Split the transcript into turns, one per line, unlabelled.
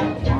Jump, jump,